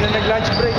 na nag-lunch break.